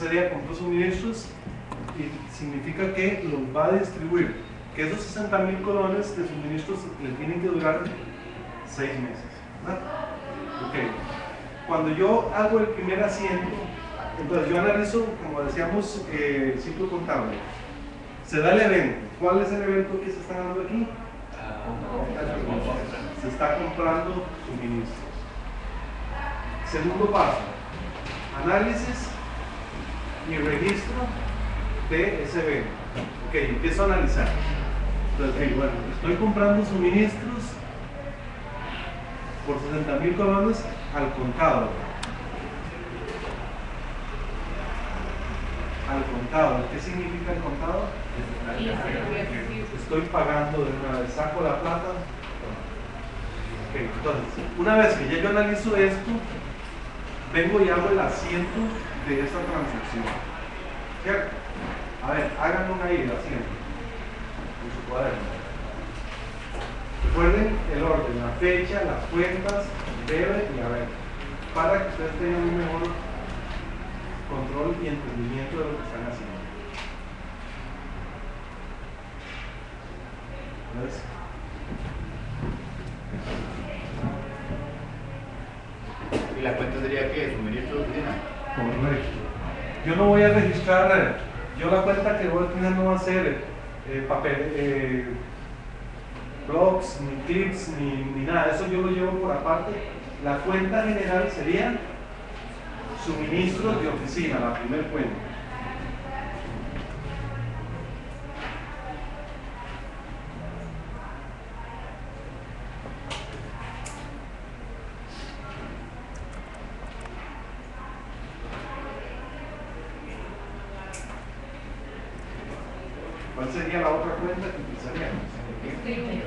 ese día compró suministros y significa que los va a distribuir. Que esos 60 mil colones de suministros le tienen que durar 6 meses. ¿verdad? Cuando yo hago el primer asiento, entonces yo analizo, como decíamos, eh, ciclo contable. Se da el evento. ¿Cuál es el evento que se está dando aquí? Se está comprando suministros. Segundo paso, análisis y registro de ese evento. Ok, empiezo a analizar. Entonces, bueno, estoy comprando suministros por 60 mil colones al contado. Al contado. ¿Qué significa el contado? Estoy pagando de una vez, saco la plata. Ok, entonces, una vez que ya yo analizo esto, vengo y hago el asiento de esta transacción. ¿Cierto? A ver, hagan una idea, asiento en su cuaderno. Recuerden el orden, la fecha, las cuentas, debe y haber, para que ustedes tengan un mejor control y entendimiento de lo que están haciendo. ¿Ves? Y la cuenta sería que oficina. Yo no voy a registrar, eh, yo la cuenta que voy a tener no va a ser eh, papel, eh, blogs, ni clips, ni, ni nada. Eso yo lo llevo por aparte. La cuenta general sería suministros de oficina, la primer cuenta. ¿Cuál sería la otra cuenta que utilizaríamos?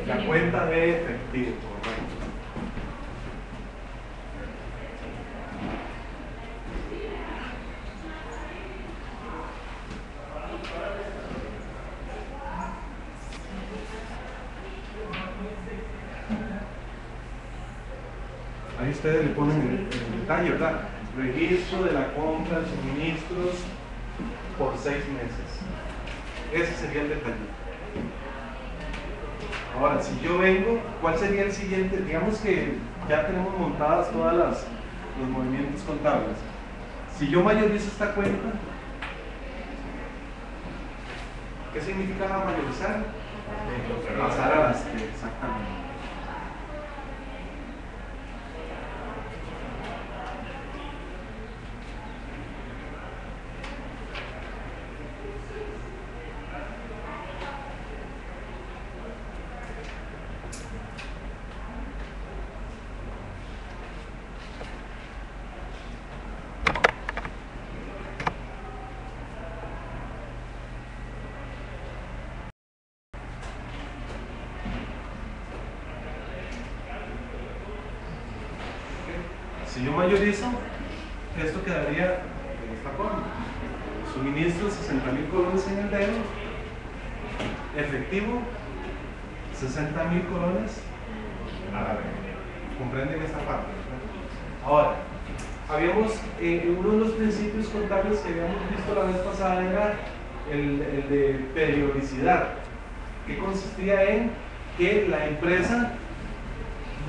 La cuenta de efectivo, correcto. Ahí ustedes le ponen el, el detalle, ¿verdad? Registro de la compra de suministros por seis meses. Ese sería el detalle. Ahora, si yo vengo, ¿cuál sería el siguiente? Digamos que ya tenemos montadas todas las los movimientos contables. Si yo mayorizo esta cuenta, ¿qué significa mayorizar? Pasar a las que exactamente. Si yo mayorizo, esto quedaría de esta forma. Suministro 60 mil colones en el dedo. Efectivo 60 mil colones a la vez. ¿Comprenden esta parte? ¿verdad? Ahora, habíamos, eh, uno de los principios contables que habíamos visto la vez pasada era el, el de periodicidad, que consistía en que la empresa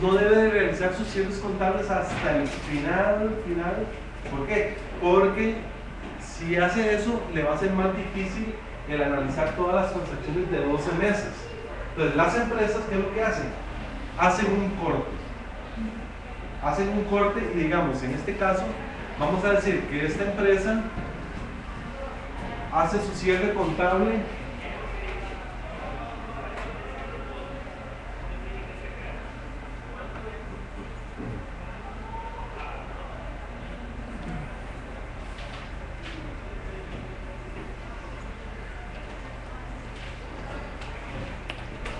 no debe de realizar sus cierres contables hasta el final, final. ¿Por qué? Porque si hace eso, le va a ser más difícil el todas las transacciones de 12 meses. Entonces, las empresas, ¿qué es lo que hacen? Hacen un corte. Hacen un corte y digamos, en este caso, vamos a decir que esta empresa hace su cierre contable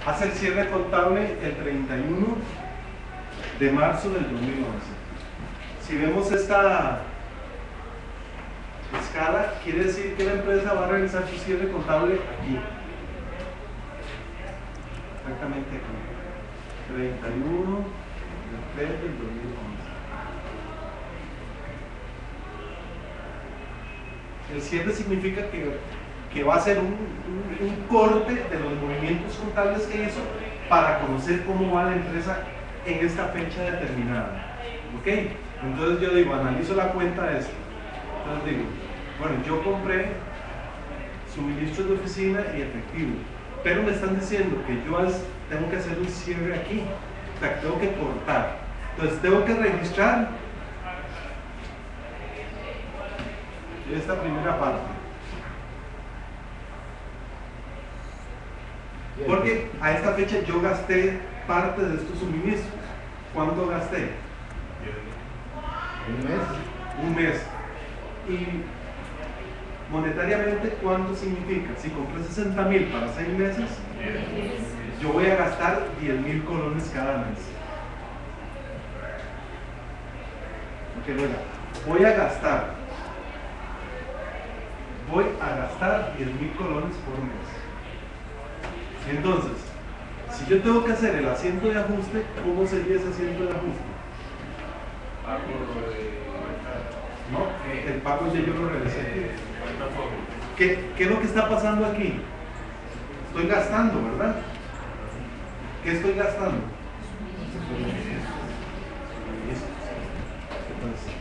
hace el cierre contable el 31 de marzo del 2011. Si vemos esta escala, quiere decir que la empresa va a realizar su cierre contable aquí. Exactamente aquí. 31 de 3 del 2011. El cierre significa que, que va a ser un, corte de los movimientos contables que hizo para conocer cómo va la empresa en esta fecha determinada. ¿Ok? Entonces yo digo, analizo la cuenta esta. Entonces digo, bueno, yo compré suministros de oficina y efectivo, pero me están diciendo que yo tengo que hacer un cierre aquí, o sea, tengo que cortar. Entonces tengo que registrar esta primera parte. Porque a esta fecha yo gasté parte de estos suministros. ¿Cuánto gasté? Un mes. Un mes. Y monetariamente, ¿cuánto significa? Si compré 60 mil para 6 meses, yo voy a gastar 10 mil colones cada mes. Ok, bueno, voy a gastar, voy a gastar 10 mil colones por mes. Entonces, si yo tengo que hacer el asiento de ajuste, ¿cómo sería ese asiento de ajuste? ¿No? El pago ya yo lo realicé aquí. ¿Qué, ¿Qué es lo que está pasando aquí? Estoy gastando, ¿verdad? ¿Qué estoy gastando? Entonces,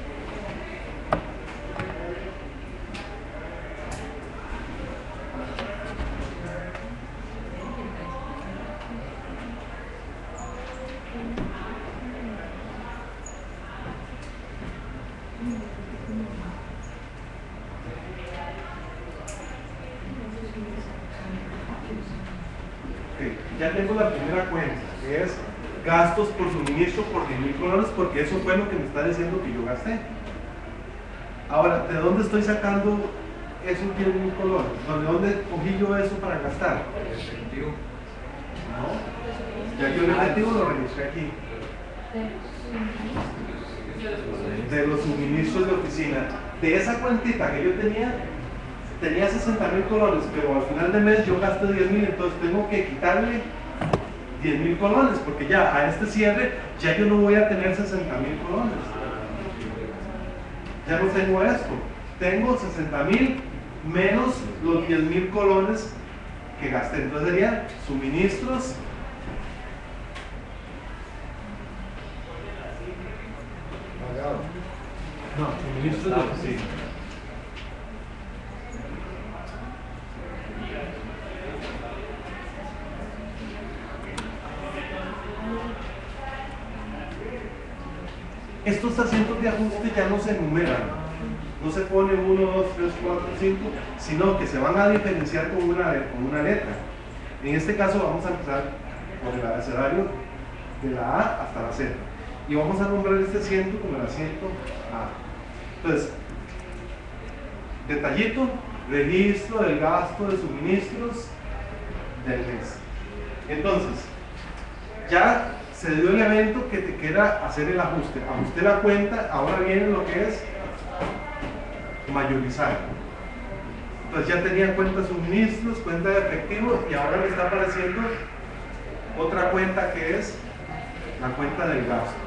ok, ya tengo la primera cuenta, que es gastos por suministro por 10 mil colones, porque eso fue lo que me está diciendo que yo gasté. Ahora, ¿de dónde estoy sacando esos 10 mil colones? ¿De dónde cogí yo eso para gastar? ¿No? Ya yo el efectivo lo registré aquí. De los suministros de oficina. De esa cuentita que yo tenía, tenía 60 mil colones, pero al final de mes yo gasté 10 mil, entonces tengo que quitarle 10 mil colones, porque ya a este cierre ya yo no voy a tener 60 mil colones. Ya no tengo esto. Tengo 60 mil menos los 10 mil colones que gasté. Entonces sería suministros. Pagado. No, suministros de oficina. Estos asientos de ajuste ya no se enumeran. No se pone 1, 2, 3, 4, 5, sino que se van a diferenciar con una, una letra. En este caso vamos a empezar por el abecedario de la A hasta la Z. Y vamos a nombrar este asiento como el asiento A. Entonces, detallito, registro del gasto de suministros del mes. Entonces, ya se dio el evento que te queda hacer el ajuste. Ajusté la cuenta, ahora viene lo que es mayorizar. Entonces ya tenía cuenta de suministros, cuenta de efectivo y ahora me está apareciendo otra cuenta que es la cuenta del gasto.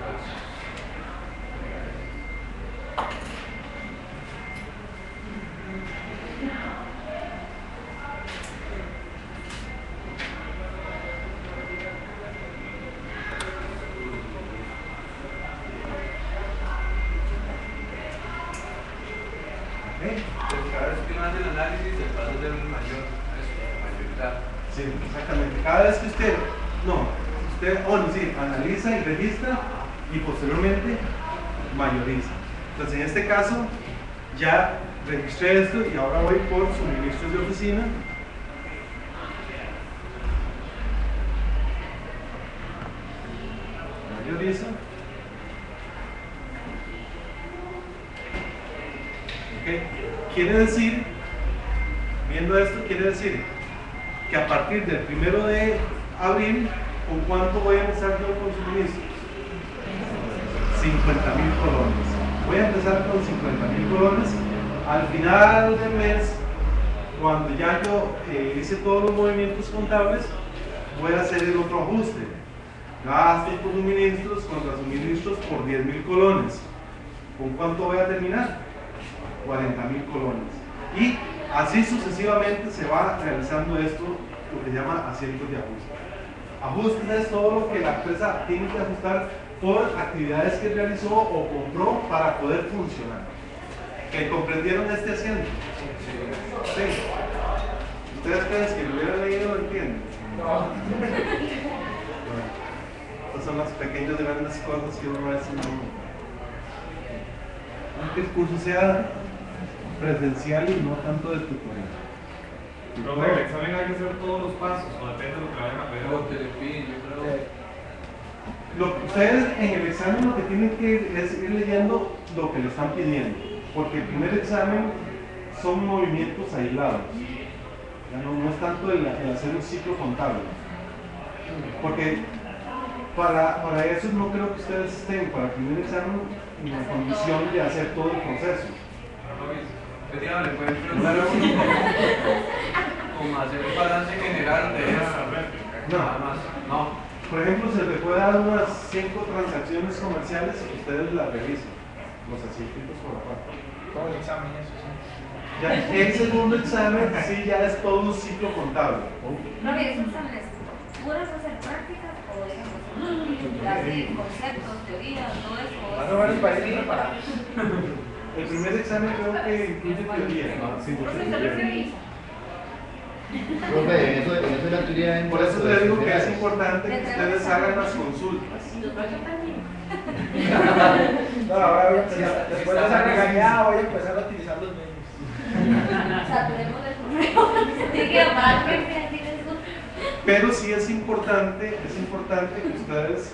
Esto y ahora voy por suministros de oficina. Todos los movimientos contables, voy a hacer el otro ajuste. Gastos por suministros contra suministros por 10 mil colones. ¿Con cuánto voy a terminar? 40 mil colones. Y así sucesivamente se va realizando esto, lo que se llama asientos de ajuste. Ajustes es todo lo que la empresa tiene que ajustar por actividades que realizó o compró para poder funcionar. ¿Que comprendieron este asiento? Sí. ¿Ustedes creen que lo hubieran leído lo entienden? No. Estas son las pequeñas grandes cosas que uno hace en que el curso sea presencial y no tanto de tutorial. Pero en el examen hay que hacer todos los pasos, o depende de lo que vayan a pedir. Lo que le piden, yo creo. Lo que ustedes en el examen lo que tienen que ir es ir leyendo lo que le están pidiendo, porque el primer examen son movimientos aislados, ya no, no es tanto el, el hacer un ciclo contable, porque para, para eso no creo que ustedes estén para el primer examen en la condición de hacer todo el proceso. Pues dígame, ¿le pueden preguntar como hacer el balance general de eso? No. No. Por ejemplo, se les puede dar unas 5 transacciones comerciales y ustedes las revisen, los asientos por aparte. Todo el examen, eso sí. Ya, el segundo examen sí ya es todo un ciclo contable. No, mire, esos exámenes, puras hacer prácticas o digamos, conceptos, teorías, todo eso. El primer examen creo que incluye teoría. Profe, eso, eso es la teoría en Por eso le digo que es importante que ustedes hagan las consultas. No, ahora voy a empezar, después de esa regañada voy a empezar a utilizar los medios. Saturemos el correo. Pero sí es importante, es importante que ustedes,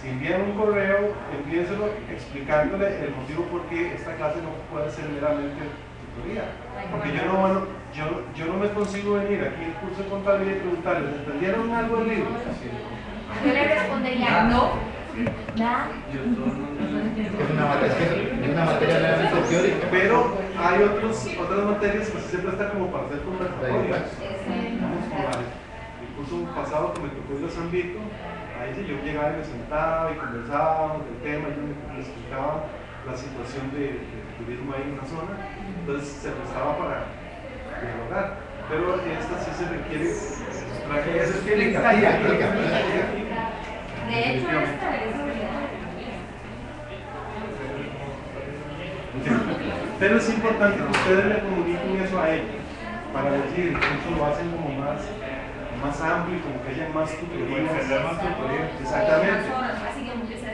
si envían un correo, envíenselo explicándole el motivo por qué esta clase no puede ser meramente tutoría. Porque yo no, bueno, yo, yo no me consigo venir aquí al curso de contabilidad y preguntarles, ¿entendieron algo del libro? Yo le respondería, no. Nada. Yo. Es una materia, es que una materia realmente teórica. Pero hay otros, otras materias que se prestan como para hacer conversatorios. El curso pasado que me tocó ir a San Vito, ahí sí yo llegaba y me sentaba y conversábamos del tema, yo me explicaba la situación de, del turismo ahí en una zona, entonces se prestaba para dialogar. Pero esta sí se requiere Que eso es explicativa. De hecho, esta es Pero es importante que ustedes le comuniquen eso a ellos, para decir, eso lo hacen como más, más amplio, como que haya más tutorías. Exactamente.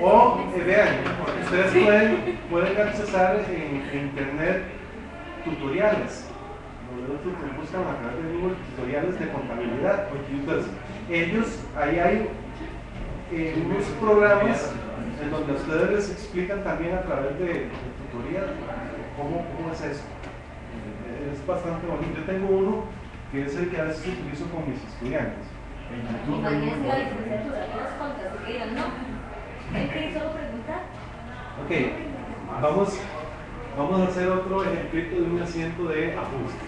O eh, vean, ustedes pueden, pueden accesar en, en internet tutoriales. Buscan a través de Google tutoriales de contabilidad. Entonces, ellos, ahí hay eh, unos programas en donde ustedes les explican también a través de, de tutoriales cómo, cómo es eso. Es bastante bonito. Yo tengo uno que es el que a veces utilizo con mis estudiantes. En YouTube hay Imagínense la licenciatura, todos contas, que digan, no. ¿Él quiere solo preguntar? Ok, vamos, vamos a hacer otro ejemplito de un asiento de ajuste.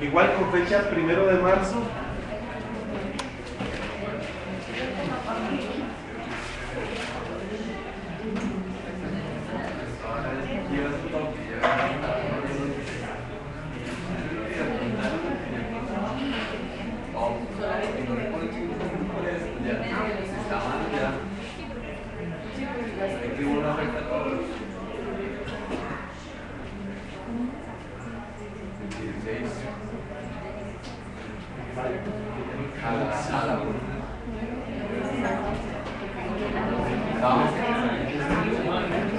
Igual con fecha primero de marzo. A la sala.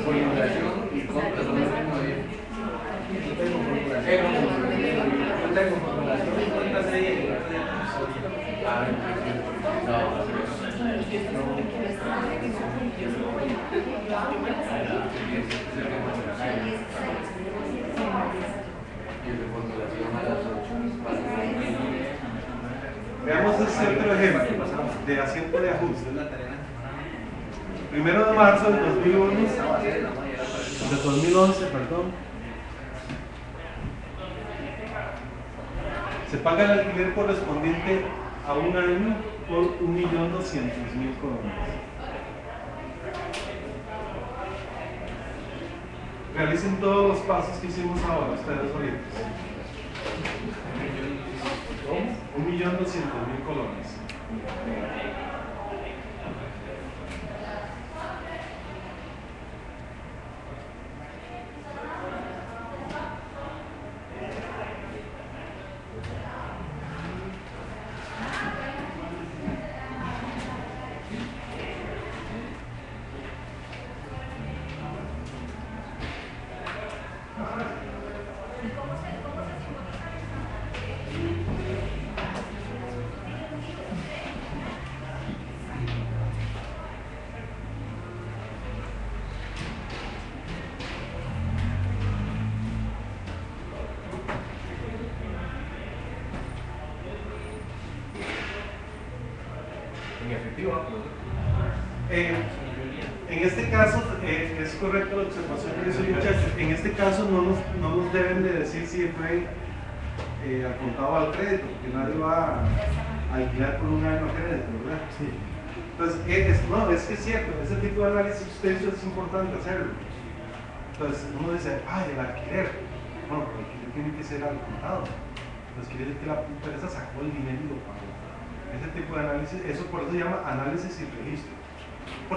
Formulación y compras son los mismos días. Yo tengo formulación y cuentas ahí. Ah, no. Y de formulación a las 8. Veamos este otro ejemplo de asiento de ajuste. Primero de marzo del 2001, de 2011, perdón. Se paga el alquiler correspondiente a un año por 1.200.000 colones. Realicen todos los pasos que hicimos ahora, ustedes solitos. Un millón doscientos mil colones.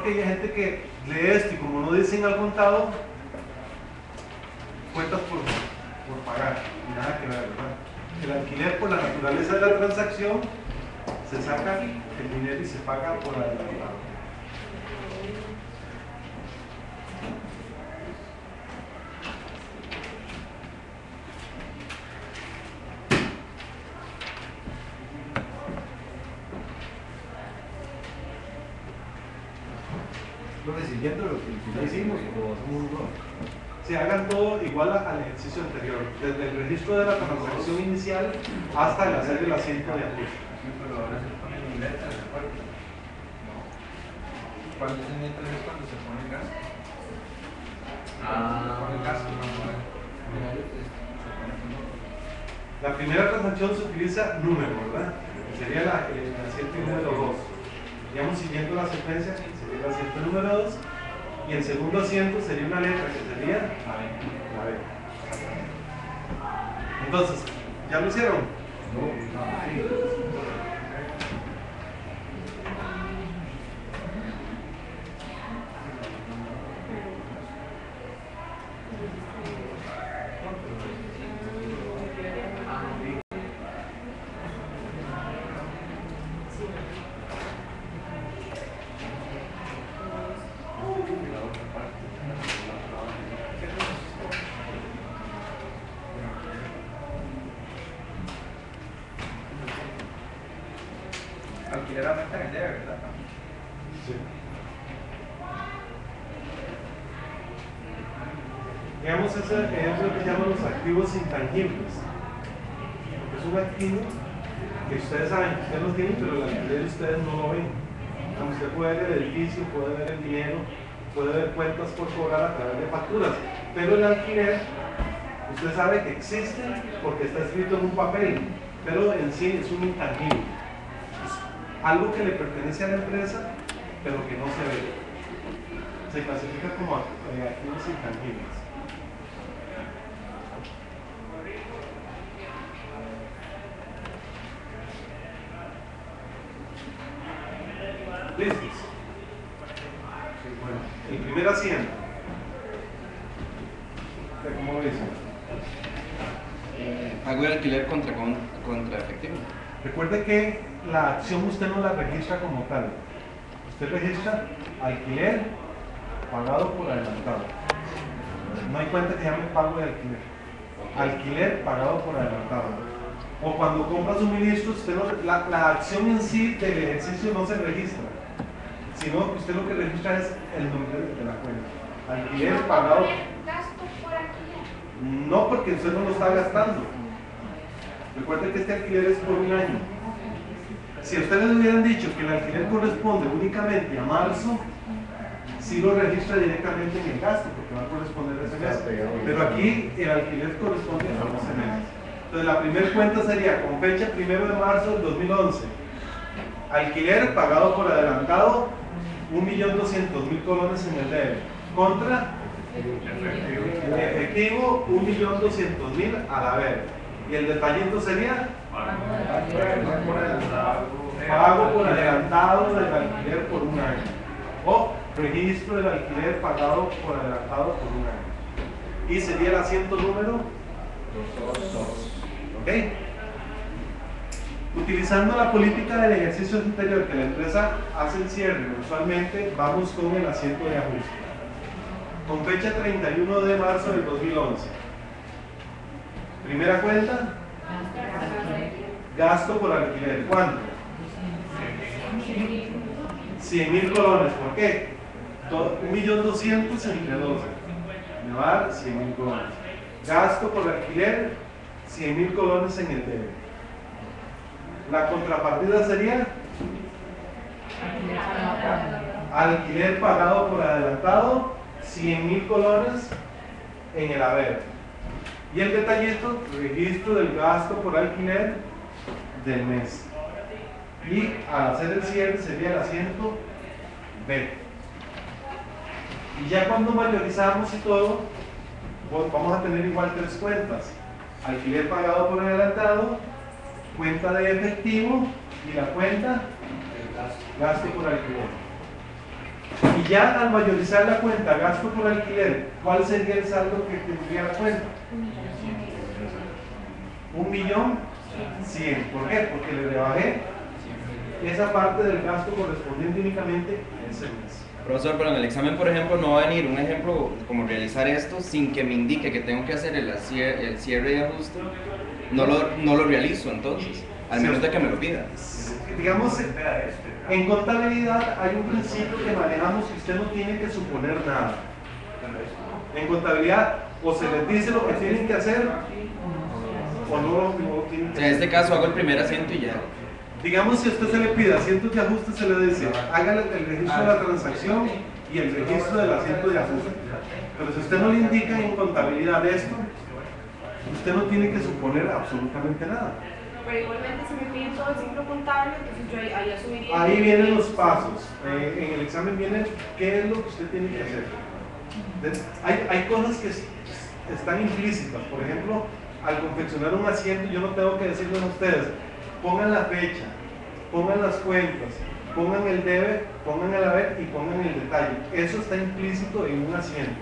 Porque hay gente que lee esto y como no dicen al contado, cuentas por, por pagar. Nada que ver, ¿verdad? El alquiler por la naturaleza de la transacción se saca el dinero y se paga por lo que siguiendo lo que ya hicimos, o hacemos un nuevo. Se hagan todo igual al ejercicio anterior, desde el registro de la transacción inicial hasta el hacer el asiento de ajuste. Sí, pero ahora se ponen en letras, ¿se acuerdan? No. Cuando se letras es cuando se pone el gasto. Se pone el gasto, no, no, no. Se pone otro. La primera transacción se utiliza número, ¿verdad? Sería la, el asiento número 2. Digamos, siguiendo la secuencia, sería el asiento número 2. Y el segundo asiento sería una letra que sería la B. Entonces, ¿ya lo hicieron? Alquiler aumenta en el debe, ¿verdad? Sí. Digamos, ese es lo que llaman los activos intangibles. Porque es un activo que ustedes saben que ustedes lo tienen, pero el alquiler ustedes no lo ven. Como usted puede ver el edificio, puede ver el dinero, puede ver cuentas por cobrar a través de facturas. Pero el alquiler, usted sabe que existe porque está escrito en un pero en sí es un intangible. Es algo que le pertenece a la empresa, pero que no se ve. Se clasifica como activos intangibles. ¿Listos? Bueno, el primer asiento. ¿Cómo lo dicen? Pago de alquiler contra, con- contra efectivo. Recuerde que la acción usted no la registra como tal. Usted registra alquiler pagado por adelantado. No hay cuenta que llame pago de alquiler. Alquiler pagado por adelantado. O cuando compra suministros, usted no- la, la acción en sí del ejercicio no se registra, sino que usted lo que registra es el nombre de la cuenta. Alquiler pagado. Gasto por alquiler. No porque usted no lo está gastando. Recuerde que este alquiler es por un año. Si a ustedes hubieran dicho que el alquiler corresponde únicamente a marzo, sí lo registra directamente en el gasto, porque va a corresponder a ese mes. Pero aquí el alquiler corresponde a 12 meses. Entonces la primera cuenta sería con fecha 1 de marzo del 2011. Alquiler pagado por adelantado, 1.200.000 colones en el debe. Contra efectivo 1.200.000 a la vez. Y el detallito sería pago por adelantado del alquiler por un año. O registro del alquiler pagado por adelantado por un año. Y sería el asiento número ¿Ok? Utilizando la política del ejercicio anterior que la empresa hace el cierre mensualmente, vamos con el asiento de ajuste. Con fecha 31 de marzo del 2011. Primera cuenta, gasto por alquiler. ¿Cuánto? 100 mil colones. ¿Por qué? 1.200.000 entre 12. Me va a dar 100 mil colones. Gasto por alquiler, 100 mil colones en el debe. La contrapartida sería alquiler pagado por adelantado, 100 mil colones en el haber. Y el detallito, registro del gasto por alquiler del mes. Y al hacer el cierre sería el asiento B. Y ya cuando mayorizamos y todo, vamos a tener igual tres cuentas. Alquiler pagado por adelantado, cuenta de efectivo y la cuenta gasto por alquiler. Y ya al mayorizar la cuenta gasto por alquiler, ¿cuál sería el saldo que tendría la cuenta? Un millón cien. ¿Por qué? Porque le rebajé esa parte del gasto correspondiente únicamente ese mes. Profesor, pero en el examen, por ejemplo, no va a venir un ejemplo como realizar esto sin que me indique que tengo que hacer el cierre, el cierre de ajuste. No lo, no lo realizo entonces, al menos de que me lo pida. Digamos, en contabilidad hay un principio que manejamos que usted no tiene que suponer nada. En contabilidad, o se les dice lo que tienen que hacer, o no lo, no tienen que En este caso hago el primer asiento y ya. Digamos, si a usted se le pide asientos de ajuste, se le dice, hágale el registro de la transacción y el registro del asiento de ajuste. Pero si usted no le indica en contabilidad esto, usted no tiene que suponer absolutamente nada. Pero igualmente si me piden todo el ciclo contable, entonces yo ahí, ahí asumiría... Ahí vienen los pasos. Eh, en el examen viene qué es lo que usted tiene que hacer. Hay, hay cosas que es- están implícitas. Por ejemplo, al confeccionar un asiento, yo no tengo que decirles a ustedes, pongan la fecha, pongan las cuentas, pongan el debe, pongan el haber y pongan el detalle. Eso está implícito en un asiento.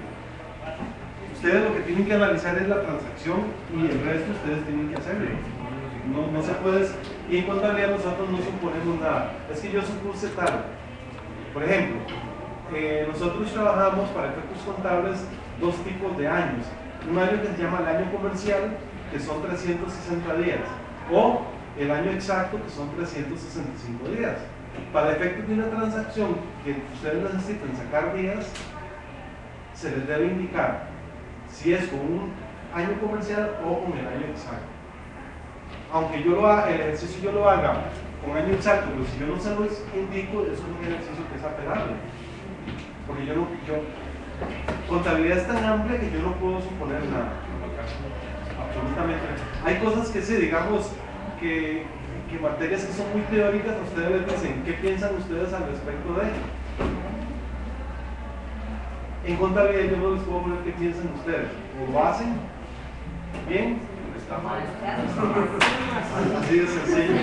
Ustedes lo que tienen que analizar es la transacción y el resto ustedes tienen que hacerlo. No, se puede, y en contabilidad nosotros no suponemos nada. Es que yo supuse tal. Por ejemplo, eh, nosotros trabajamos para efectos contables dos tipos de años. Un año que se llama el año comercial, que son 360 días, o el año exacto, que son 365 días. Para efectos de una transacción que ustedes necesiten sacar días, se les debe indicar si es con un año comercial o con el año exacto. Aunque yo lo haga, el ejercicio yo lo haga con año exacto, pero si yo no se lo indico, eso es un ejercicio que es apelable. Porque yo no, yo, contabilidad es tan amplia que yo no puedo suponer nada. Absolutamente. Hay cosas que sí, digamos, que, que materias que son muy teóricas, ustedes les dicen, ¿qué piensan ustedes al respecto de? En contabilidad yo no les puedo poner qué piensan ustedes. O lo hacen bien, está mal. Así de sencillo.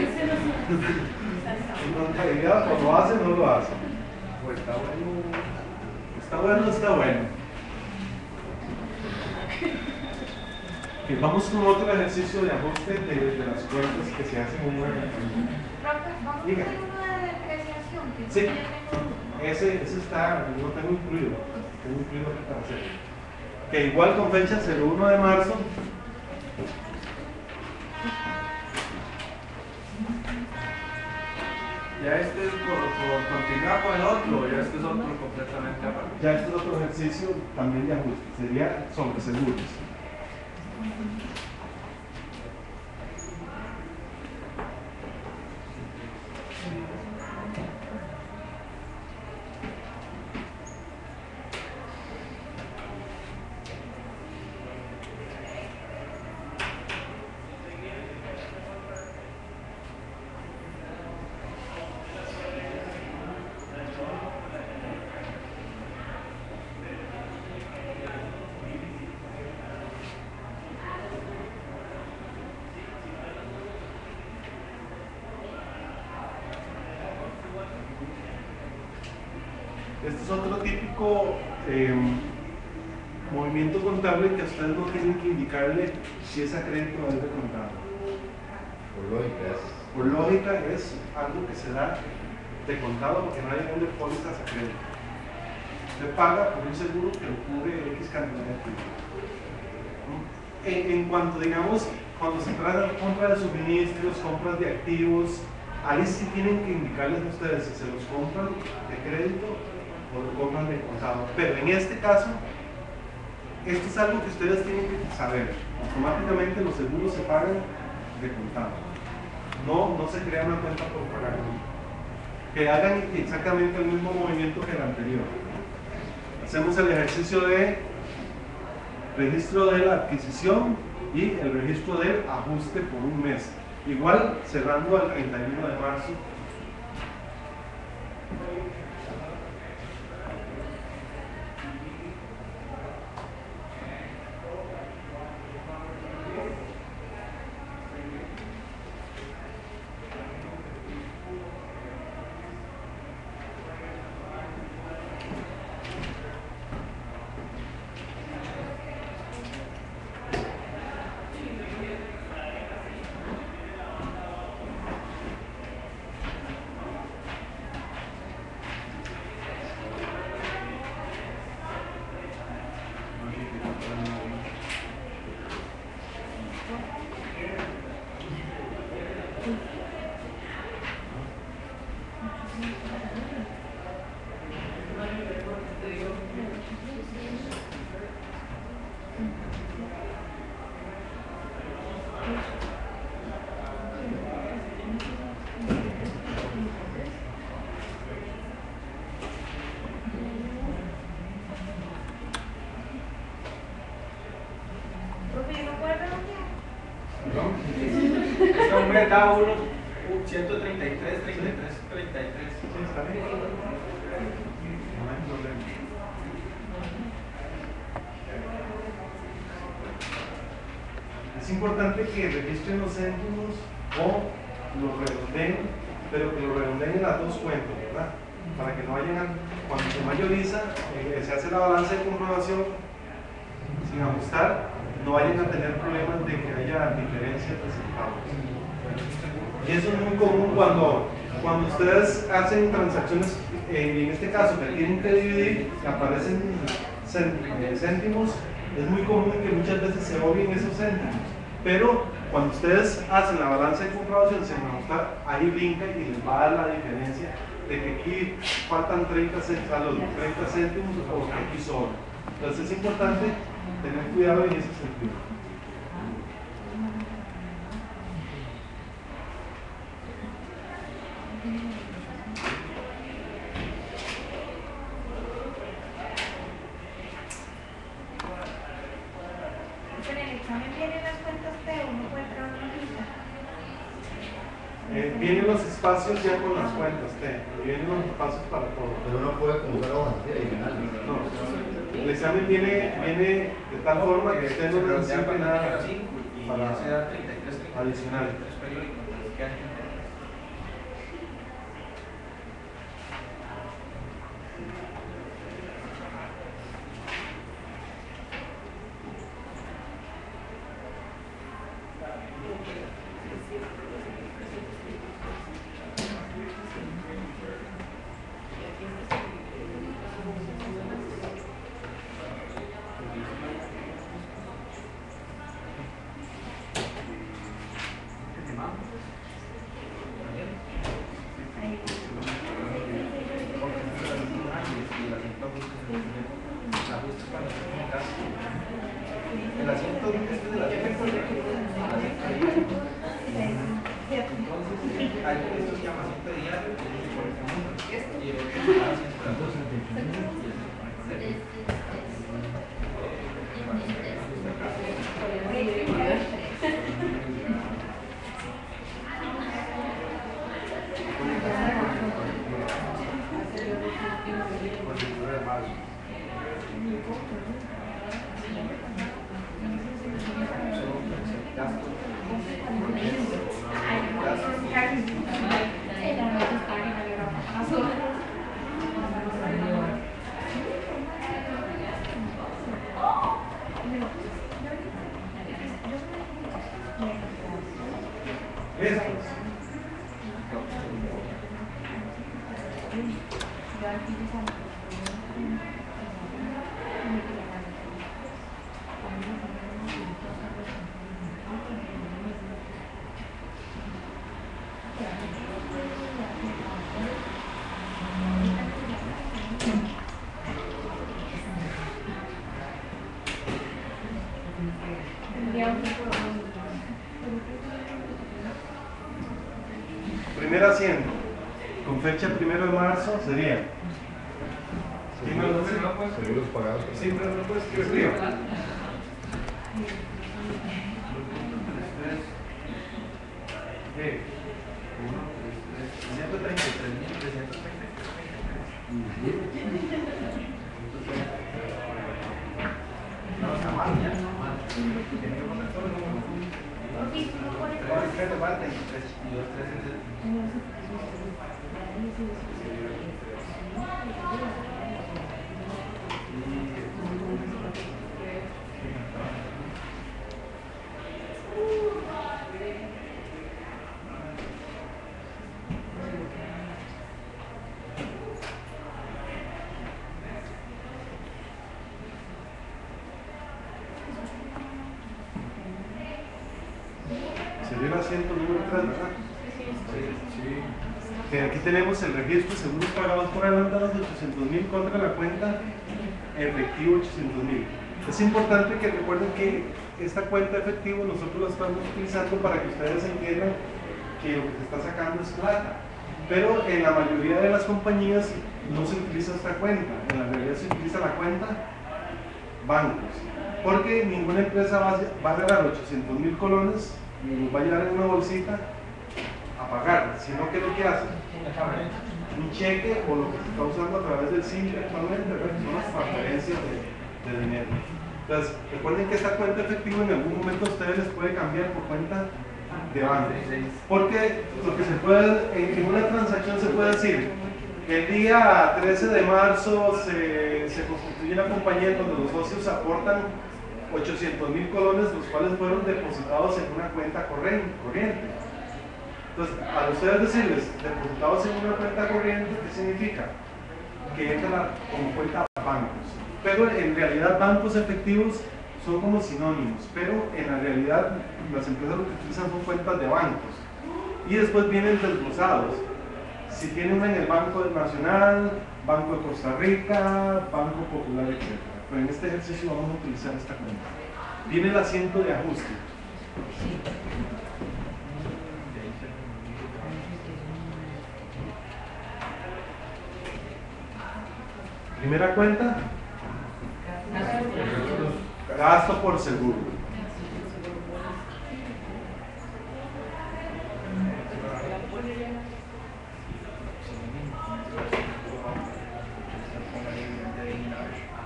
En contabilidad o lo hacen o no lo hacen. O está bueno. Está bueno, está bueno. Vamos con otro ejercicio de ajuste de, de las cuentas que se hacen en una vamos a Diga. hacer uno de depreciación. que Sí. tiene Ese, ese está, no tengo incluido. Tengo incluido que para hacer. Que igual con fecha 01 de marzo. Ya este es por, por continuar con el otro, ya este es otro completamente aparte. Ya este es otro ejercicio también de ajuste. Sería sobre seguros. はい。Cuanto, digamos, cuando se trata de compra de suministros, compras de activos, ahí sí tienen que indicarles a ustedes si se los compran de crédito o lo compran de contado. Pero en este caso, esto es algo que ustedes tienen que saber. Automáticamente los seguros se pagan de contado. No, no se crea una cuenta por pagar. Que hagan exactamente el mismo movimiento que el anterior. Hacemos el ejercicio de registro de la adquisición y el registro del ajuste por un mes. Igual cerrando al 31 de marzo. Profe, ¿no puede redondear? Este hombre da uno, uh, 133, 33, 33. Sí, está bien. No hay problema. Es importante que registren los céntimos o los redondeen, pero que los redondeen en las dos cuentas, ¿verdad? Para que no vayan a, cuando se mayoriza, eh, se hace la balanza de comprobación sin ajustar, no vayan a tener problemas de que haya diferencias de centavos. Y eso es muy común cuando, cuando ustedes hacen transacciones, eh, en este caso que tienen que dividir, que aparecen cén- eh, céntimos, es muy común que muchas veces se obvien esos céntimos. Pero cuando ustedes hacen la balanza de comprobación sin ajustar, ahí brinca y les va a dar la diferencia de que aquí faltan 30 céntimos, a los 30 céntimos o que aquí sobra. Entonces es importante tener cuidado en ese sentido. Estos. Primero de marzo, sería. ¿Quién me lo dice? Seguros pagados. Sí, pero no puedes escribir. ¿Qué? No, está mal, ya está mal. Tiene que poner todo el número. Ahora el tres falta y tres y los tres es el- Sería el asiento número 3, ¿verdad? Que aquí tenemos el registro de seguros pagados por adelantados de 800 mil contra la cuenta efectivo 800 mil. Es importante que recuerden que esta cuenta efectivo nosotros la estamos utilizando para que ustedes entiendan que lo que se está sacando es plata. Pero en la mayoría de las compañías no se utiliza esta cuenta, en la realidad se utiliza la cuenta bancos. Porque ninguna empresa va a, va a regalar 800 mil colones los va a llevar en una bolsita a pagar, sino que lo que hacen, un cheque o lo que se está usando a través del simple actualmente, son las transferencias de, de dinero. Entonces, recuerden que esta cuenta efectiva en algún momento ustedes les puede cambiar por cuenta de banco. Porque lo que se puede, en una transacción se puede decir, el día 13 de marzo se, se constituye una compañía donde los socios aportan 800 mil colones, los cuales fueron depositados en una cuenta corriente. Entonces, al ustedes decirles depositados en una cuenta corriente, ¿qué significa? Que entra como cuenta bancos. Pero en realidad bancos efectivos son como sinónimos, pero en la realidad las empresas lo que utilizan son cuentas de bancos. Y después vienen desglosados. Si tiene una en el Banco Nacional, Banco de Costa Rica, Banco Popular, etc. Pero en este ejercicio vamos a utilizar esta cuenta. Viene el asiento de ajuste. Primera cuenta, gasto por seguro.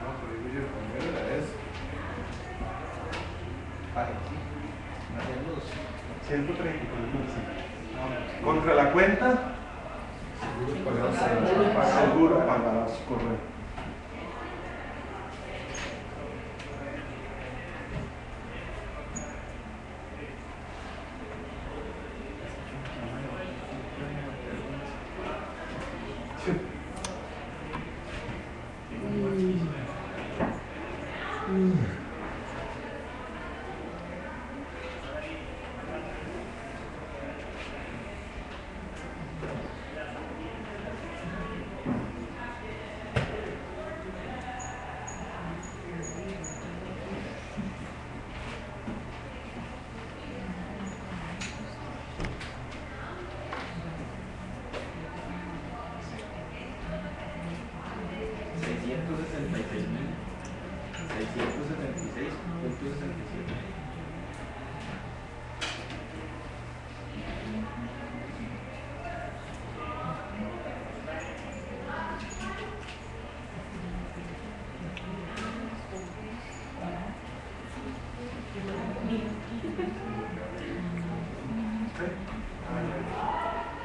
No, pero digo yo, primero la es. Ah, sí. Hacemos 130 Contra la cuenta,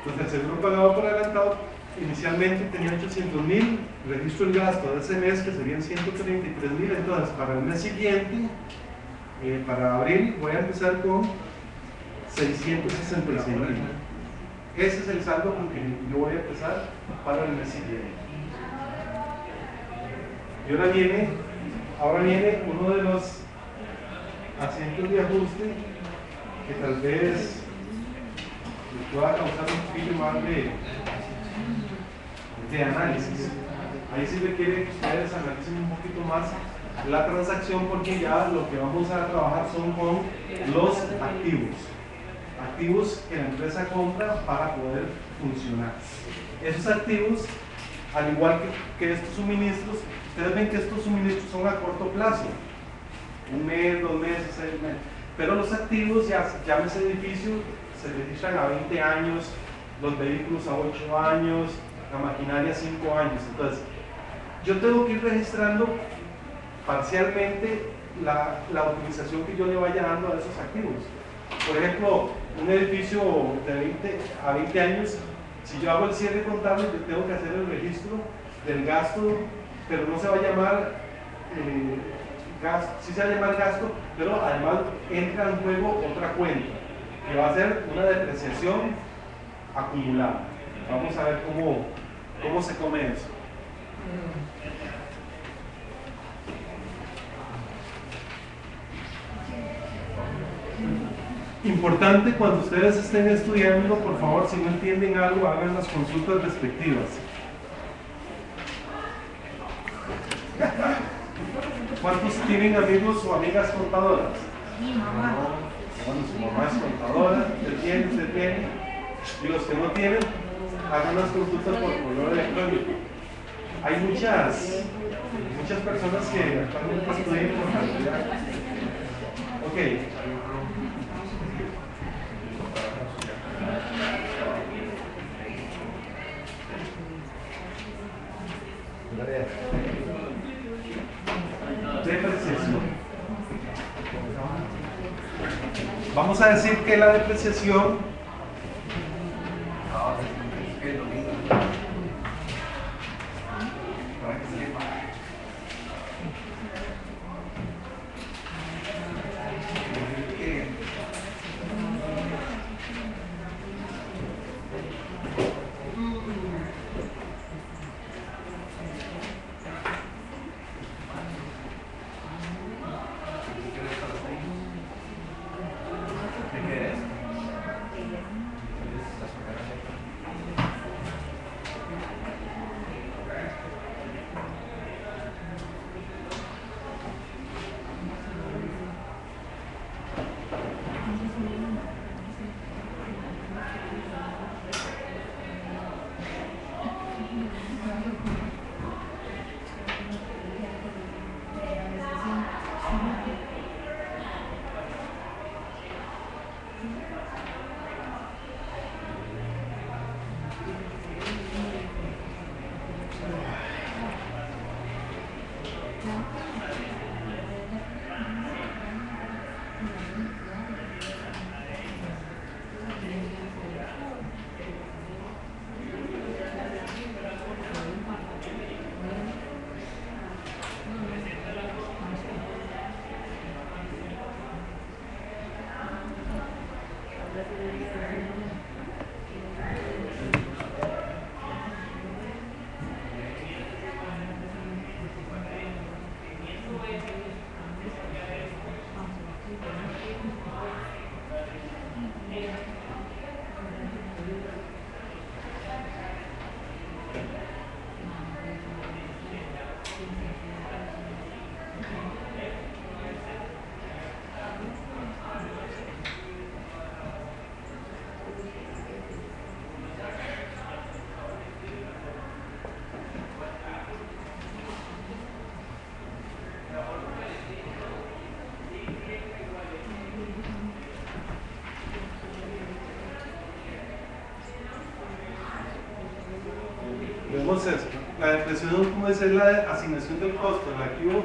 Entonces el seguro pagado por adelantado inicialmente tenía 800 mil, registro el gasto de ese mes que serían 133 mil, entonces para el mes siguiente Eh, para abril voy a empezar con 666 mil. Ese es el saldo con que yo voy a empezar para el mes siguiente. Y ahora viene, ahora viene uno de los asientos de ajuste que tal vez les pueda causar un poquito más de, de análisis. Ahí sí requiere que ustedes analicen un poquito más la transacción porque ya lo que vamos a trabajar son con los activos. Activos que la empresa compra para poder funcionar. Esos activos, al igual que, que estos suministros, ustedes ven que estos suministros son a corto plazo. Un mes, dos meses, seis meses. Pero los activos, ya llámese edificio, se registran a 20 años, los vehículos a 8 años, la maquinaria a 5 años. Entonces, yo tengo que ir registrando parcialmente la, la, utilización que yo le vaya dando a esos activos. Por ejemplo, un edificio de 20 a 20 años, si yo hago el cierre contable, yo tengo que hacer el registro del gasto, pero no se va a llamar eh, gasto, sí se va a llamar gasto, pero además entra en juego otra cuenta, que va a ser una depreciación acumulada. Vamos a ver cómo, cómo se come eso. Importante cuando ustedes estén estudiando, por favor, si no entienden algo, hagan las consultas respectivas. ¿Cuántos tienen amigos o amigas contadoras? Mi mamá. Bueno, su mamá es contadora, usted tiene, usted tiene. Y los que no tienen, hagan las consultas por correo electrónico. Hay muchas, muchas personas que actualmente estudian contabilidad. Ok. Depreciación. Vamos a decir que la depreciación Entonces, la depreciación, como dice, la asignación del costo del activo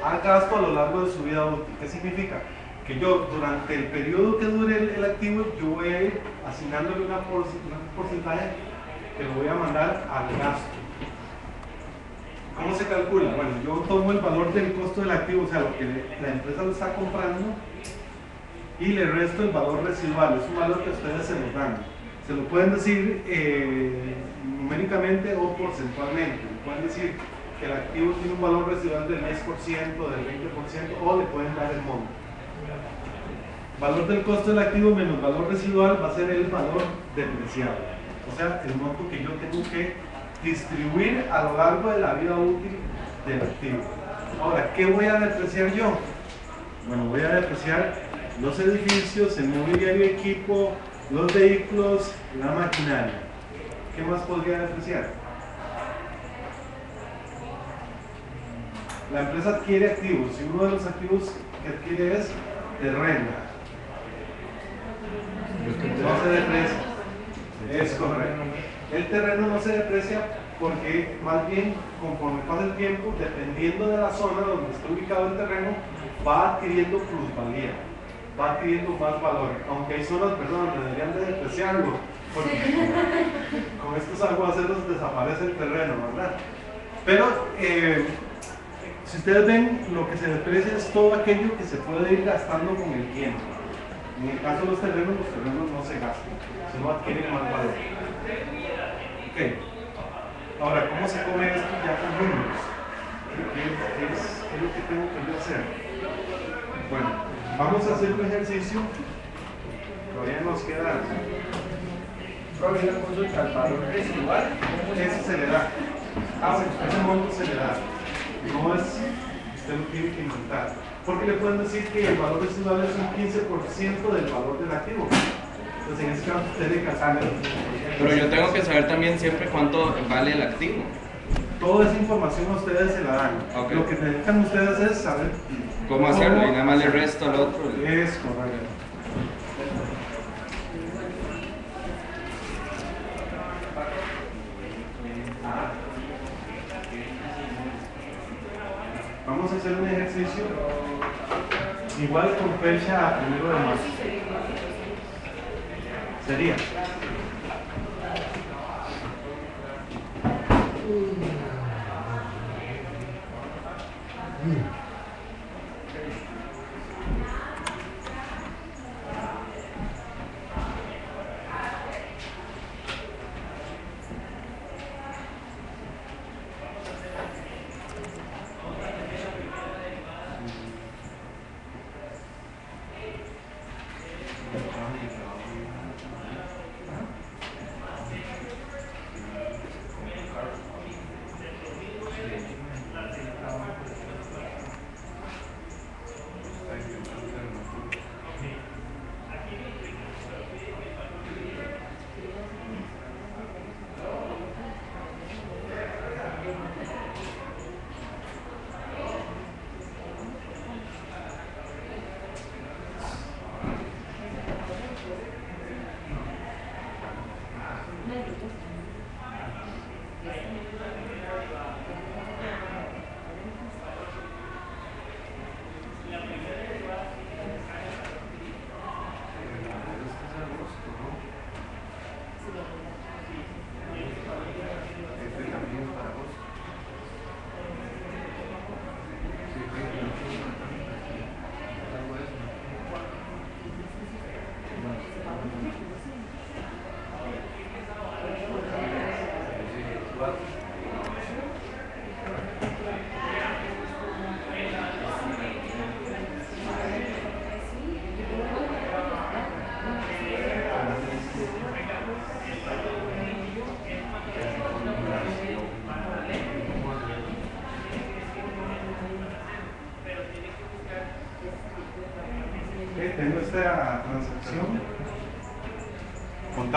a gasto a lo largo de su vida útil. ¿Qué significa? Que yo, durante el periodo que dure el, activo, yo voy a ir asignándole una por, un porcentaje que lo voy a mandar al gasto. ¿Cómo se calcula? Bueno, yo tomo el valor del costo del activo, o sea, lo que la empresa lo está comprando, y le resto el valor residual. Es un valor que ustedes se lo dan. Se lo pueden decir eh, numéricamente o porcentualmente. Pueden decir que el activo tiene un valor residual del 10%, del 20%, o le pueden dar el monto. Valor del costo del activo menos valor residual va a ser el valor depreciado. O sea, el monto que yo tengo que distribuir a lo largo de la vida útil del activo. Ahora, ¿qué voy a depreciar yo? Bueno, voy a depreciar los edificios, el mobiliario equipo, los vehículos, la maquinaria. ¿Qué más podría depreciar? La empresa adquiere activos y uno de los activos que adquiere es terreno. No se deprecia. Es correcto. El terreno no se deprecia porque más bien conforme pasa el tiempo, dependiendo de la zona donde está ubicado el terreno, va adquiriendo plusvalía, va adquiriendo más valor. Aunque hay zonas, perdón, donde deberían de depreciarlo, porque con estos aguaceros desaparece el terreno, ¿verdad? Pero eh, si ustedes ven, lo que se deprecia es todo aquello que se puede ir gastando con el tiempo. En el caso de los terrenos, los terrenos no se gastan, sino adquieren más valor. Ok. Ahora, ¿cómo se come esto ya con números? ¿Qué, qué es, qué es lo que tengo que yo hacer? Bueno, vamos a hacer un ejercicio. Todavía nos queda. Profe, una consulta, el valor residual, Ese se le da. Ah, bueno, ese monto se le da. No es, usted lo tiene que inventar. Porque le pueden decir que el valor residual es un 15% del valor del activo. Entonces, en ese caso, usted tiene que hacerlo. Pero yo tengo que saber también siempre cuánto vale el activo. Toda esa información a ustedes se la dan. Ok. Lo que necesitan ustedes es saber ¿Cómo hacerlo? Y nada más le resto al otro. Es correcto. Vamos a hacer un ejercicio igual con fecha a primero de marzo. Sería. Ok,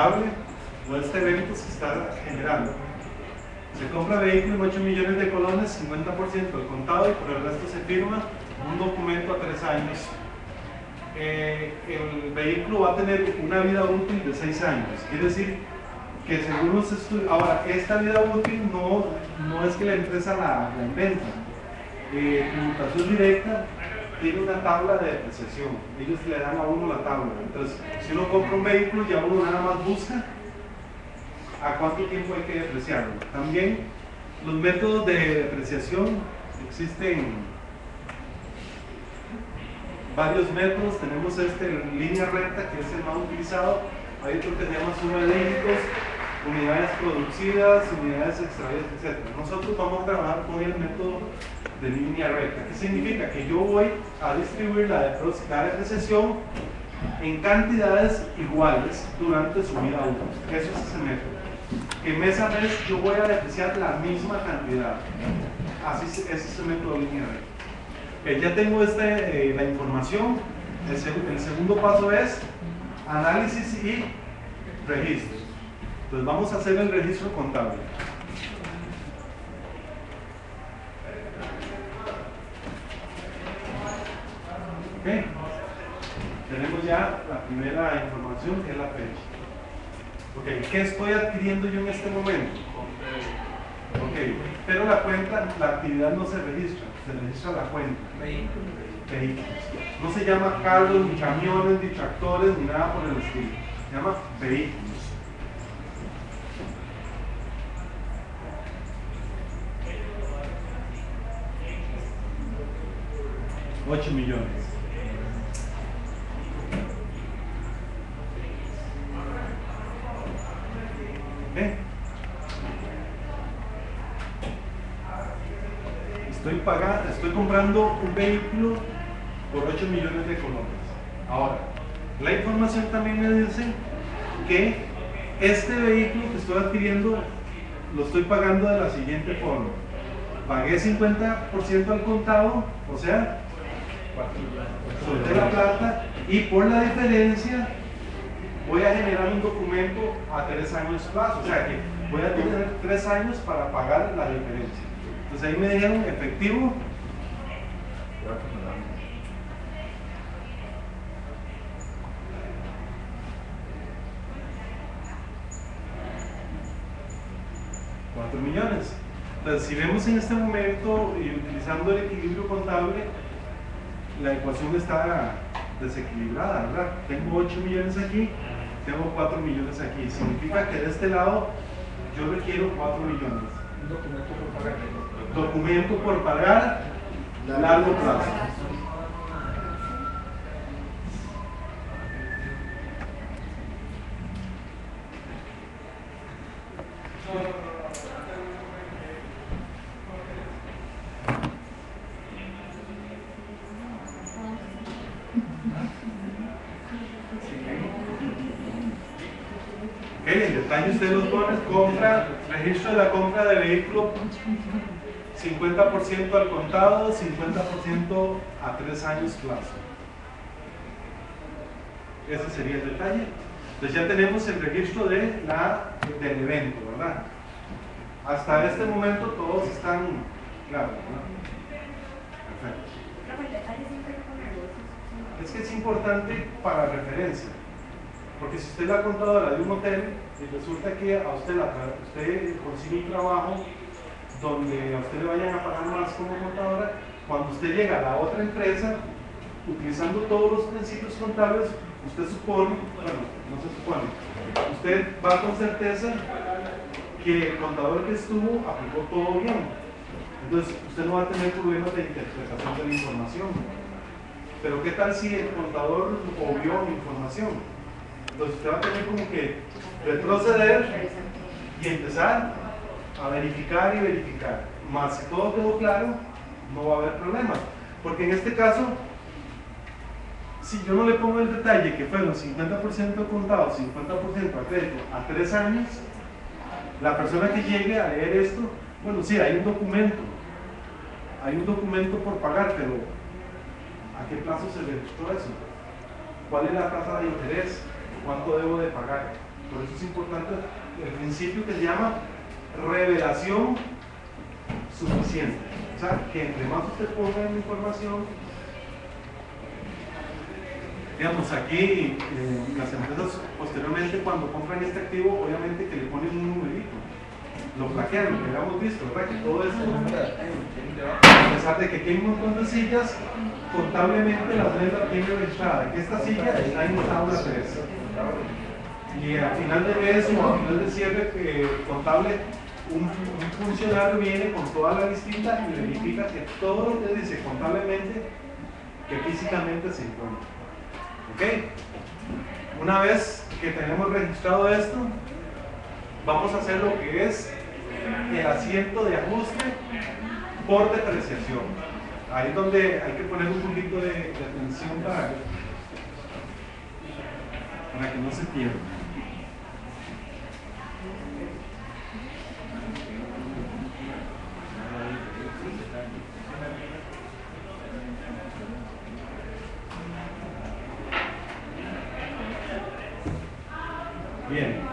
o este evento se está generando. Se compra vehículo en 8 millones de colones, 50% el contado y por el resto se firma un documento a 3 años. Eh, el vehículo va a tener una vida útil de 6 años. Quiere decir que según los estudios, ahora esta vida útil no, no es que la empresa la, la inventa. Eh, tributación directa tiene una tabla de depreciación. Ellos le dan a uno la tabla. Entonces, si uno compra un vehículo, ya uno nada más busca a cuánto tiempo hay que depreciarlo. También Los métodos de depreciación existen varios métodos. Tenemos este línea recta, que es el más utilizado. Hay otro que se llama suma de unidades producidas, unidades extraídas, etc. Nosotros vamos a trabajar con el método de línea recta. ¿Qué significa? Que yo voy a distribuir la la depreciación en cantidades iguales durante su vida útil. Eso es ese método. Que mes a mes yo voy a depreciar la misma cantidad. Así es, ese es el método de línea recta. Ok, ya tengo este, eh, la información. El segundo paso es análisis y registro. Entonces vamos a hacer el registro contable. Ok. Tenemos ya la primera información que es la fecha. Ok, ¿qué estoy adquiriendo yo en este momento? Ok, pero la cuenta, la actividad no se registra, se registra la cuenta. Vehículos. No se llama carros, ni camiones, ni tractores, ni nada por el estilo. Se llama vehículos. Ocho millones. ¿Ok? Estoy pagando, estoy comprando un vehículo por 8 millones de colones. Ahora, la información también me dice que este vehículo que estoy adquiriendo lo estoy pagando de la siguiente forma. Pagué 50% al contado, o sea, solté la plata y por la diferencia voy a generar un documento a tres años plazo, o sea que voy a tener tres años para pagar la diferencia. Entonces ahí me dijeron efectivo cuatro millones. Entonces si vemos en este momento y utilizando el equilibrio contable, la ecuación está desequilibrada, ¿verdad? Tengo 8 millones aquí, tengo 4 millones aquí. Significa que de este lado yo requiero 4 millones. Un documento por pagar. Documento por pagar, largo plazo. Ok, en detalle usted los pone, compra, registro de la compra de vehículo, 50% al contado, 50% a tres años plazo. Ese sería el detalle. Entonces ya tenemos el registro de la, del evento, ¿verdad? Hasta este momento todos están claros, ¿verdad? Perfecto. Es que es importante para referencia. Porque si usted es la contadora de un hotel y resulta que a usted, la, usted consigue un trabajo donde a usted le vayan a pagar más como contadora, cuando usted llega a la otra empresa, utilizando todos los principios contables, usted supone, bueno, no se supone, usted va con certeza que el contador que estuvo aplicó todo bien. Entonces, usted no va a tener problemas de interpretación de la información. Pero ¿qué tal si el contador obvió la información? Entonces usted va a tener como que retroceder y empezar a verificar y verificar. Más si todo quedó claro, no va a haber problemas. Porque en este caso, si yo no le pongo el detalle que fueron 50% contado, 50% a crédito a tres años, la persona que llegue a leer esto, bueno, sí, hay un documento, hay un documento por pagar, pero ¿a qué plazo se registró eso? ¿Cuál es la tasa de interés? ¿Cuánto debo de pagar? Por eso es importante el principio que se llama revelación suficiente. O sea, que entre más usted ponga en la información, digamos, aquí eh, las empresas posteriormente cuando compran este activo, obviamente que le ponen un numerito. Lo plaquean, lo que habíamos visto, ¿verdad? Que todo esto, a pesar de que aquí hay un montón de sillas, contablemente la hacienda tiene registrada que esta silla está en tabla 3. Y al final de mes o al final de cierre eh, contable, un, un funcionario viene con toda la listita y verifica que todo lo que dice contablemente, que físicamente se encuentra. ¿Ok? Una vez que tenemos registrado esto, vamos a hacer lo que es el asiento de ajuste por depreciación. Ahí es donde hay que poner un poquito de, de atención para, para que no se pierda. Bien.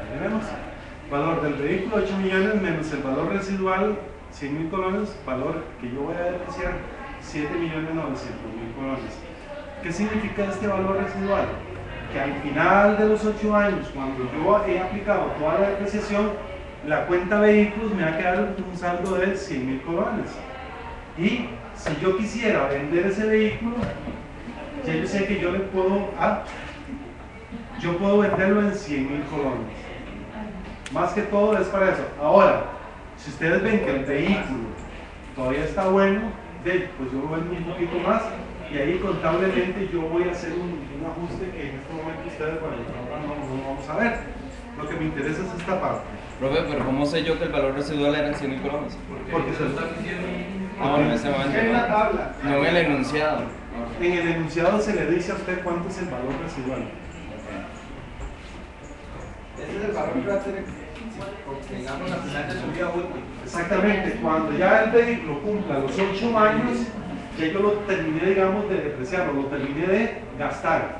Ahí tenemos. Valor del vehículo 8 millones menos el valor residual 100 mil colones, valor que yo voy a depreciar 7 millones 900 mil colones. ¿Qué significa este valor residual? Que al final de los 8 años, cuando yo he aplicado toda la depreciación, la cuenta vehículos me va a quedar un saldo de 100 mil colones. Y si yo quisiera vender ese vehículo, ya yo sé que yo le puedo, ah, yo puedo venderlo en 100 mil colones. Más que todo es para eso. Ahora, si ustedes ven que el vehículo todavía está bueno, de, pues yo lo vendo un poquito más y ahí contablemente yo voy a hacer un, un ajuste que en este momento ustedes bueno, no, no vamos a ver. Lo que me interesa es esta parte. Profe, pero ¿cómo sé yo que el valor residual eran 100 mil colones? Porque se está No, en ese momento. En la tabla. No en el enunciado. En el enunciado se le dice a usted cuánto es el valor residual. Ese es el valor que va a tener, porque digamos, al final de su vida útil. Exactamente, cuando ya el vehículo cumpla los 8 años, ya yo lo terminé, digamos, de depreciar, o lo terminé de gastar.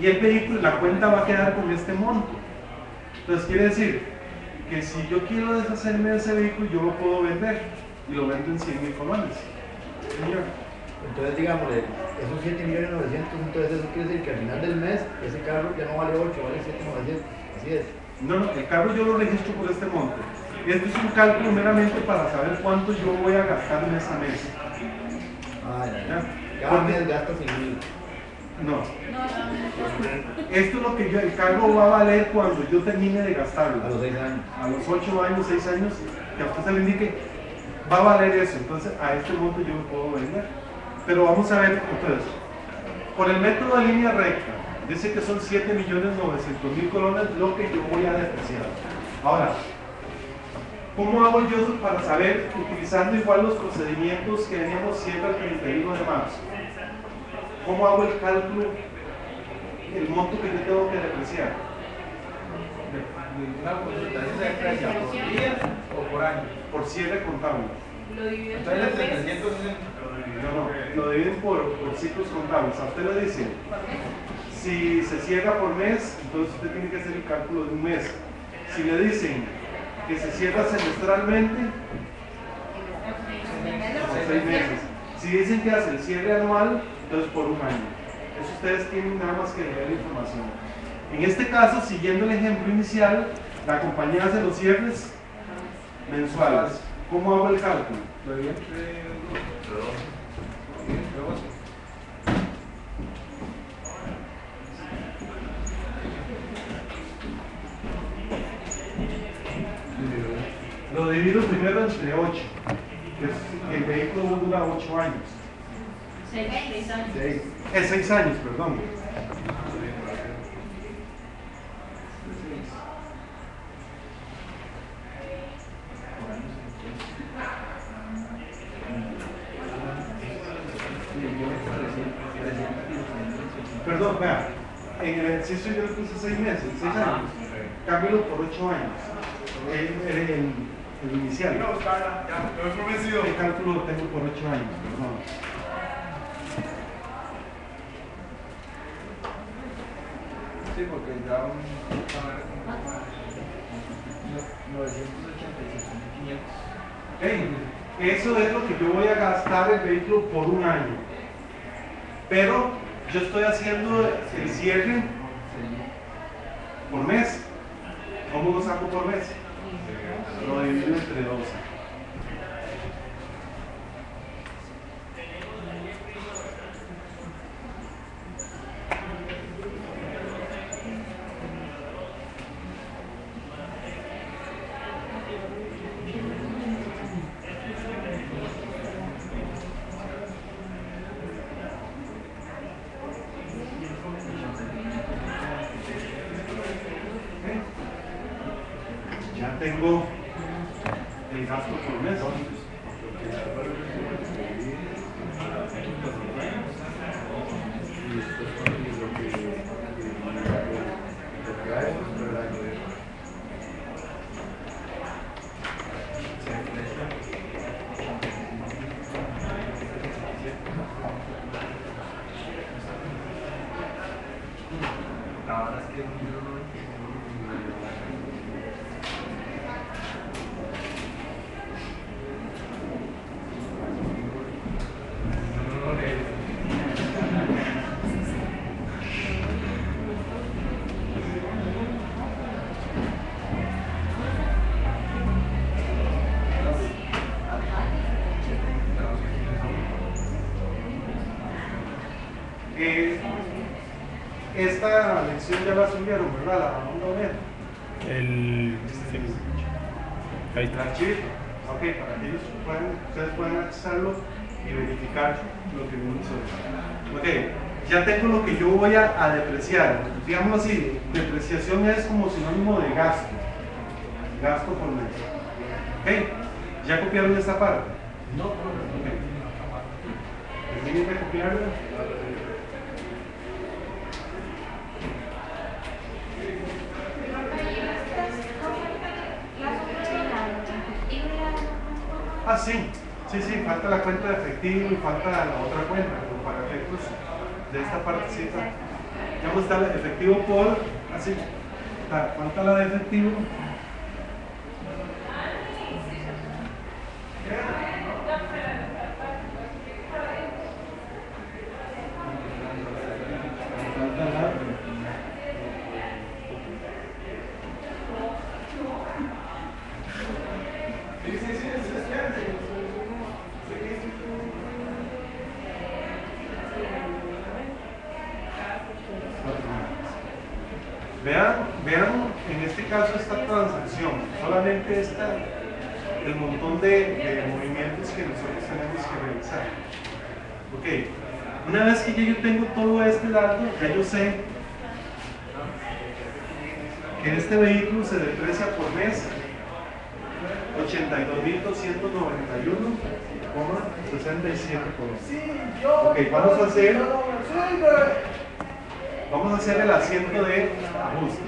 Y el vehículo, la cuenta va a quedar con este monto. Entonces quiere decir que si yo quiero deshacerme de ese vehículo, yo lo puedo vender y lo vendo en 100 mil colones. Señor. Entonces, digamos, de esos 7 millones 900, entonces eso quiere decir que al final del mes ese carro ya no vale 8, vale 7 900. Así es. No, no, el carro yo lo registro por este monto. Esto es un cálculo meramente para saber cuánto yo voy a gastar mes a mes. Ah, ya. Cada mes gasta 100 mil. No. Esto es lo que yo, el cargo va a valer cuando yo termine de gastarlo. A los 6 años. A los 8 años, 6 años, que a usted se le indique, va a valer eso. Entonces, a este monto yo lo puedo vender. Pero vamos a ver, entonces, por el método de línea recta, dice que son 7 millones 900 mil colones lo que yo voy a depreciar. Ahora, ¿cómo hago yo para saber, utilizando igual los procedimientos que veníamos siempre al 31 de marzo? ¿Cómo hago el cálculo, el monto que yo tengo que depreciar? Una consulta, ¿ese se deprecia por día o por año? Por cierre contable. Lo divido entre Entonces. 360. No, no, lo dividen por, por ciclos contables. A usted le dicen, si se cierra por mes, entonces usted tiene que hacer el cálculo de un mes. Si le dicen que se cierra semestralmente, por seis meses. Si dicen que hace el cierre anual, entonces por un año. Eso ustedes tienen nada más que leer la información. En este caso, siguiendo el ejemplo inicial, la compañía hace los cierres mensuales. ¿Cómo hago el cálculo? Lo divido entre dos. Luego sí. Lo divido primero entre 8, que es- el vehículo dura 8 años. Seis, seis años. 6. Es 6 años, perdón. Perdón, vea, en el ejercicio yo le puse 6 meses, 6 años. cámbialo por 8 años. El, el, el- el inicial. Voy a buscarla, ya, lo he convencido. El cálculo lo tengo por 8 años, perdón. Sí, porque ya un. A ver, como- 985.500. Ok, Eso es lo que yo voy a gastar el vehículo por un año. Pero yo estoy haciendo el cierre por mes. ¿Cómo lo saco por mes? Lo divido entre 12. Ya la subieron, ¿verdad? La vamos a ver. El. Ahí El archivo. Ok, para que ellos puedan, ustedes puedan accesarlo y verificar lo que uno hizo. Ok, ya tengo lo que yo voy a, a depreciar. Digámoslo así, depreciación es como sinónimo de gasto. Gasto por mes. Ok, ¿ya copiaron esta parte? No, no, ¿Terminen de copiarla? Ah, sí, sí, sí, falta la cuenta de efectivo y falta la otra cuenta, pero para efectos de esta partecita. Ya estar el efectivo por, así, ta- falta la de efectivo. Sé que este vehículo se deprecia por mes 82.291,67 por Ok, vamos a hacer vamos a hacer el asiento de ajuste.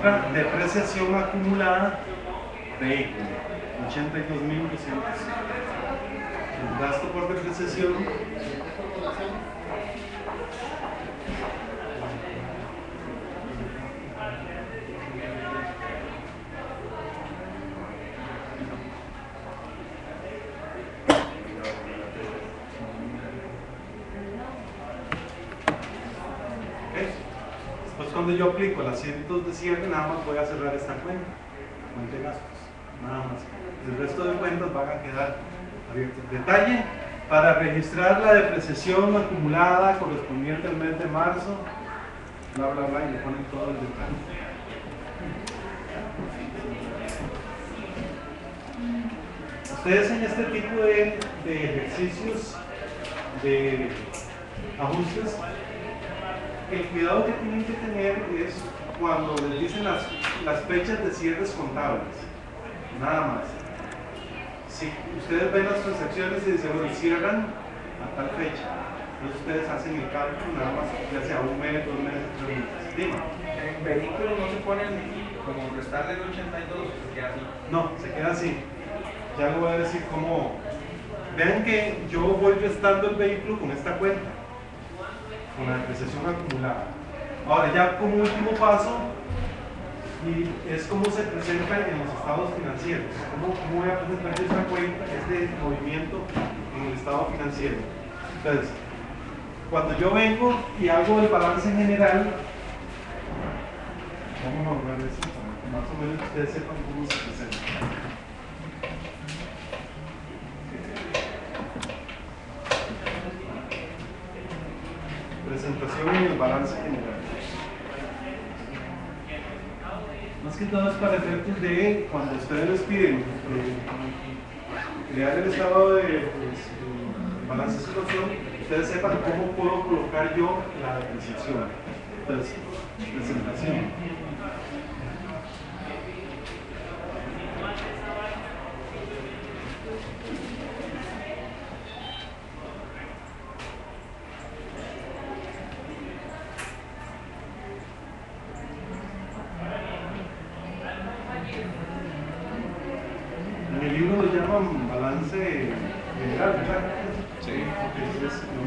82.200 contra depreciación acumulada vehículo 82.200. El gasto por depreciación ¿ok? Después cuando yo aplico las cientos de cierre, nada más voy a cerrar esta cuenta, cuenta de gastos, nada más. El resto de cuentas van a quedar abiertas. Detalle, para registrar la depreciación acumulada correspondiente al mes de marzo, bla bla bla, y le ponen todo el detalle. Ustedes en este tipo de, de ejercicios de ajustes el cuidado que tienen que tener es cuando les dicen las, las fechas de cierres contables, nada más. Si ustedes ven las transacciones y dicen, bueno, cierran a tal fecha, entonces ustedes hacen el cálculo nada más, ya sea un mes, dos meses, tres meses. Dime. En vehículos no se ponen como restarle el 82, se queda así. No, se queda así. Ya le voy a decir cómo. Vean que yo voy restando el vehículo con esta cuenta, con la depreciación acumulada. Ahora, ya como último paso, y es como se presenta en los estados financieros. ¿Cómo, cómo voy a presentar esta cuenta, este movimiento en el estado financiero? Entonces, cuando yo vengo y hago el balance en general, vamos a borrar eso para que más o menos ustedes sepan cómo se presenta. Presentación en el balance general. Más que todo es para efectos de cuando ustedes les piden eh, crear el estado de pues, eh, balance de situación, ustedes sepan cómo puedo colocar yo la depreciación. Entonces, presentación. En el libro lo llaman balance general, ¿verdad? Sí. Ok, es lo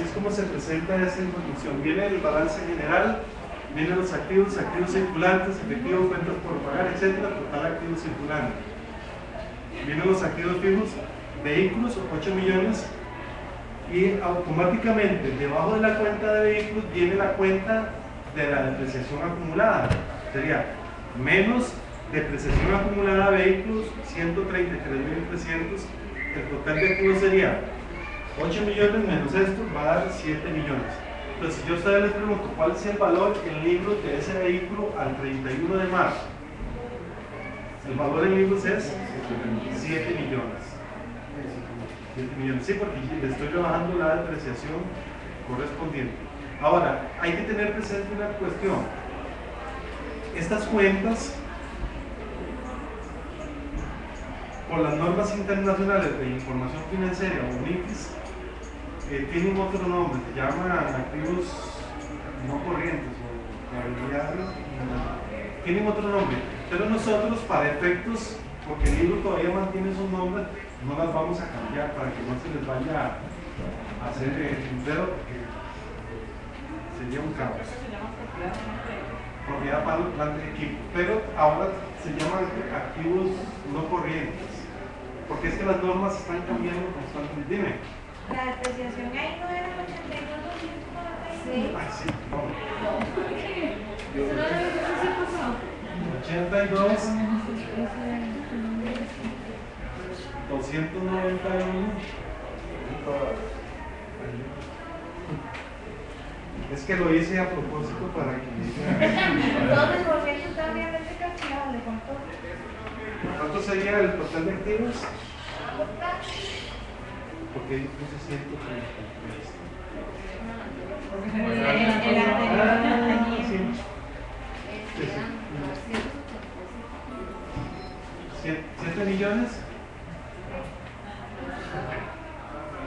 Así es como se presenta esa información. Viene el balance general, vienen los activos, activos circulantes, efectivos, cuentas por pagar, etcétera, total activo circulante. Vienen los activos fijos, vehículos, 8 millones, y automáticamente debajo de la cuenta de vehículos viene la cuenta de la depreciación acumulada. Sería menos depreciación acumulada de vehículos, 133.300. El total de activos sería 8 millones menos esto, va a dar 7 millones. Entonces, si yo a ustedes les pregunto cuál es el valor en libros de ese vehículo al 31 de marzo, el valor en libros es 7 millones. 7 millones. Sí, porque le estoy rebajando la depreciación correspondiente. Ahora, hay que tener presente una cuestión. Estas cuentas, por las normas internacionales de información financiera o Eh, tienen otro nombre, se llaman activos no corrientes o variables, tienen otro nombre, pero nosotros para efectos, porque el libro todavía mantiene esos nombres, no las vamos a cambiar para que no se les vaya a hacer eh, un dedo, porque sería un caos. Propiedad para el plan de equipo, pero ahora se llaman activos no corrientes, porque es que las normas están cambiando constantemente. Dime. La depreciación ahí no era 82, 296. Sí. Ay, sí, no. ¿Eso no era lo que pasó? 82, 291. Es que lo hice a propósito para que Entonces, ¿por qué tú también? ¿Le? ¿Cuánto sería el total de activos? Porque puse 133. El anterior Ah, no tenía. sí. Eran 275. ¿7 millones?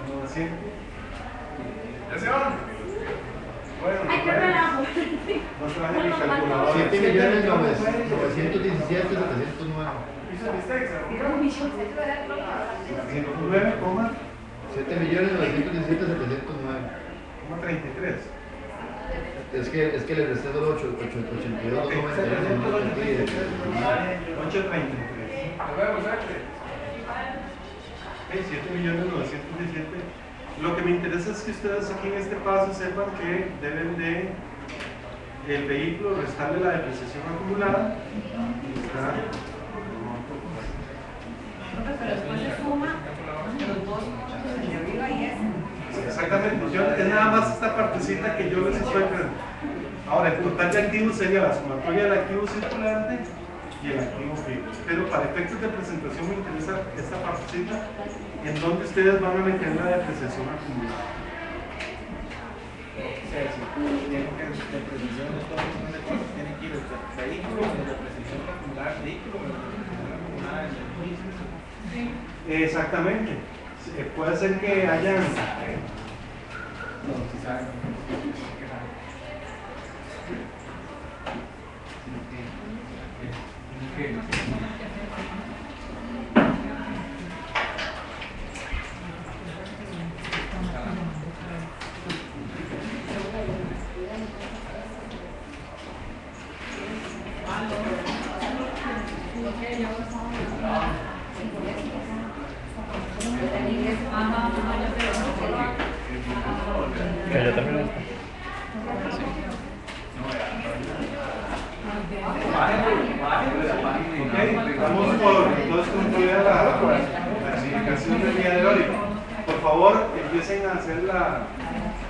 900. Bueno, Ay, qué bueno, no traje mi calculadora. 7 millones 917 709. 9, coma 7 millones 917 709. coma 33. Es que, es que le resté los 8, 8, 82, 291, 833. Ok, 7 millones 917. Lo que me interesa es que ustedes aquí en este paso sepan que deben de el vehículo restarle la depreciación acumulada y está Pero después se suma los dos puntos de arriba y ese. Exactamente, yo, es nada más esta partecita que yo les estoy creando. Ahora, el total de activos sería la sumatoria del activo circulante y el activo fijo. Pero para efectos de presentación me interesa esta partecita en donde ustedes van a meter la depreciación acumulada. O sea, si tienen que depreciación de todos los de cosas, tienen que ir el vehículo, depreciación acumulada vehículo, la depreciación acumulada edificio. Exactamente. Puede ser que hayan. No, si saben. que saben. Tienen que- Que ya terminó esto. Ok, vamos por entonces concluida la, la explicación del día de hoy. Por favor, empiecen a hacer la,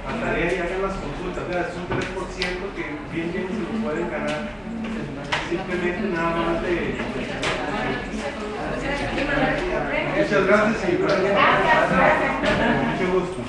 la tarea y hagan las consultas. Es un 3% que bien bien se lo pueden ganar. Simplemente nada más de. Muchas gracias y gracias. Mucho gusto.